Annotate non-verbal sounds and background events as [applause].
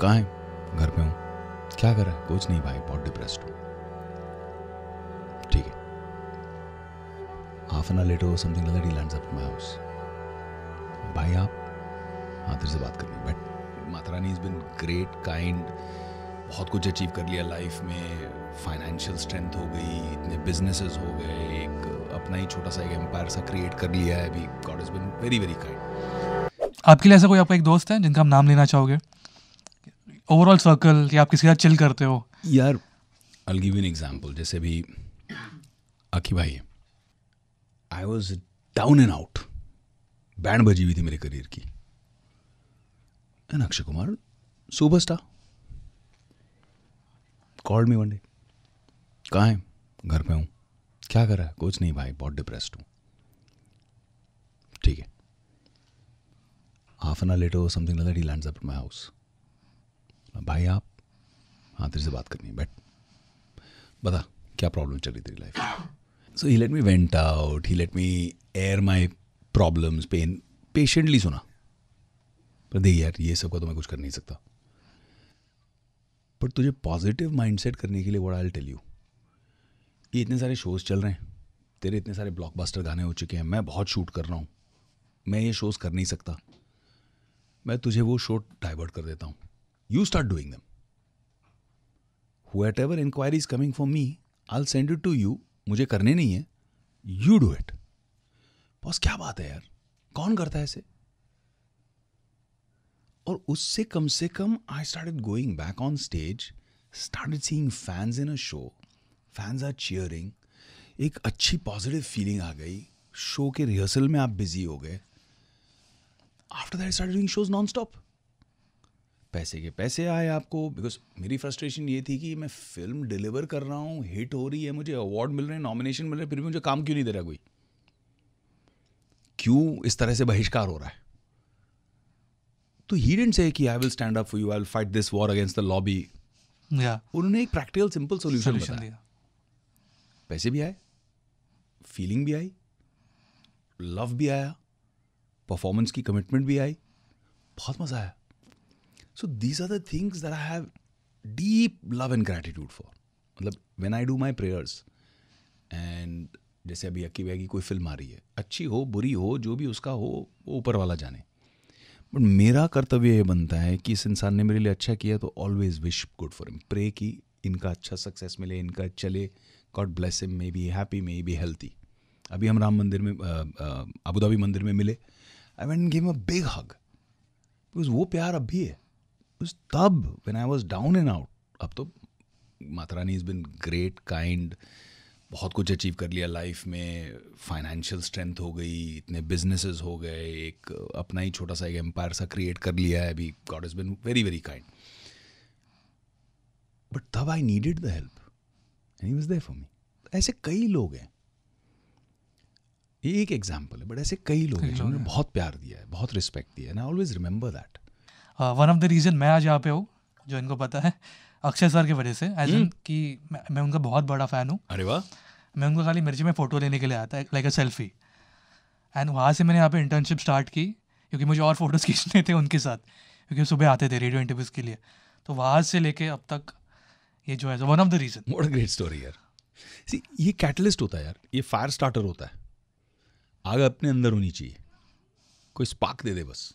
कहाँ है? घर पे हूँ। क्या कर रहा है? कुछ नहीं भाई, बहुत डिप्रेस्ड हूँ। ठीक है। Half an hour later something like he lands up my house भाई आप हाँ तेरे से बात करनी but Mata Rani is been great kind बहुत कुछ अचीव कर लिया लाइफ में। फाइनेंशियल स्ट्रेंथ हो गई, इतने बिजनेसेस हो गए, एक अपना ही छोटा सा एक एम्पायर सा क्रिएट कर लिया है अभी। God is been very very kind आपके लिए ऐसा कोई आपका एक दोस्त है जिनका आप नाम लेना चाहोगे? ओवरऑल सर्कल या आप किसी के साथ चिल करते हो? यार आई गिव एन एग्जांपल जैसे भी अकी भाई I was down and out band बजी हुई थी मेरे करियर की। And Akshay Kumar superstar called me one day कहाँ है? घर पे हूँ. क्या कर रहा है? कुछ नहीं भाई बहुत डिप्रेस्ड हूँ. ठीक है. Half an hour later something like that he lands up my house भाई, आप हाँ तेरे से बात करनी है, बैठ। बता, क्या प्रॉब्लम चल रही तेरी life so he let me vent out he let me air my problems pain patiently सुना। पर देख यार, ये सब का तो मैं कुछ कर नहीं सकता। पर तुझे पॉजिटिव माइंडसेट करने के लिए वो आई टेल यू ये इतने सारे शोज़ चल रहे हैं, तेरे इतने सारे ब्लॉकबस्टर गाने हो चुके हैं, मैं बहुत शूट कर रहा हूँ। मैं ये शोज़ कर नहीं सकता। मैं तुझे वो शो डाइवर्ट कर देता हूँ। Start doing them whatever inquiry is coming for me I send it to you मुझे करने नहीं है. यू डू इट बॉस, क्या बात है यार? कौन करता है ऐसे और उससे कम से कम I started going back on stage started seeing fans in a show fans are cheering एक अच्छी पॉजिटिव फीलिंग आ गई. शो के रिहर्सल में आप बिज़ी हो गए. After that start doing shows non stop पैसे के पैसे आए आपको। बिकॉज़ मेरी फ्रस्ट्रेशन ये थी कि मैं फ़िल्म डिलीवर कर रहा हूँ हिट हो रही है मुझे अवार्ड मिल रहे हैं नॉमिनेशन मिल रहे हैं फिर भी मुझे काम क्यों नहीं दे रहा कोई? क्यों इस तरह से बहिष्कार हो रहा है? तो ही डेंट से कि I will stand up for you I will fight this war against the lobby उन्होंने एक प्रैक्टिकल सिंपल सोल्यूशन दिया। पैसे भी आए फीलिंग भी आई लव भी आया परफॉर्मेंस की कमिटमेंट भी आई बहुत मज़ा आया। So these are the things that I have deep love and gratitude for मतलब when I do my prayers and जैसे अभी अक्की भाई की कोई फ़िल्म आ रही है, अच्छी हो, बुरी हो, जो भी उसका हो, वो ऊपर वाला जाने। बट मेरा कर्तव्य ये बनता है कि इस इंसान ने मेरे लिए अच्छा किया तो always wish good for him pray कि इनका अच्छा सक्सेस मिले, इनका चले। God bless him may be happy may be healthy अभी हम राम मंदिर में अबू धाबी मंदिर में मिले। I went give a big hug because वो प्यार अब भी है। उस तब when I was down and out अब तो Mata Rani is been great kind बहुत कुछ अचीव कर लिया लाइफ में। फाइनेंशियल स्ट्रेंथ हो गई इतने बिजनेसेस हो गए एक अपना ही छोटा सा एक एम्पायर सा क्रिएट कर लिया है अभी। God is been very very kind but तब I needed the help and he was there for me ऐसे कई लोग हैं। ये एक एग्ज़ाम्पल है बट ऐसे कई लोग हैं जिन्होंने बहुत प्यार दिया है बहुत रिस्पेक्ट दिया है I always remember that one of the reason मैं आज यहाँ पे हूँ जो इनको पता है अक्षय सर की वजह से एज हम्म। इन कि मैं, मैं उनका बहुत बड़ा फ़ैन हूँ। अरे वाह। मैं उनको खाली मिर्ची में फ़ोटो लेने के लिए आया था लाइक अ सेल्फी एंड वहाँ से मैंने यहाँ पे इंटर्नशिप स्टार्ट की क्योंकि मुझे और फ़ोटोज़ [laughs] खींचने थे उनके साथ क्योंकि सुबह आते थे रेडियो इंटरव्यूज़ के लिए। तो वहाँ से लेके अब तक ये जो है one of the reason what great story यार। सी ये कैटलिस्ट होता है यार ये फायर स्टार्टर होता है। आग अपने अंदर होनी चाहिए। कोई स्पार्क दे दे बस।